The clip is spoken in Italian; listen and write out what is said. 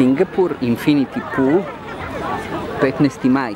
Singapore Infinity Pool 15 maj.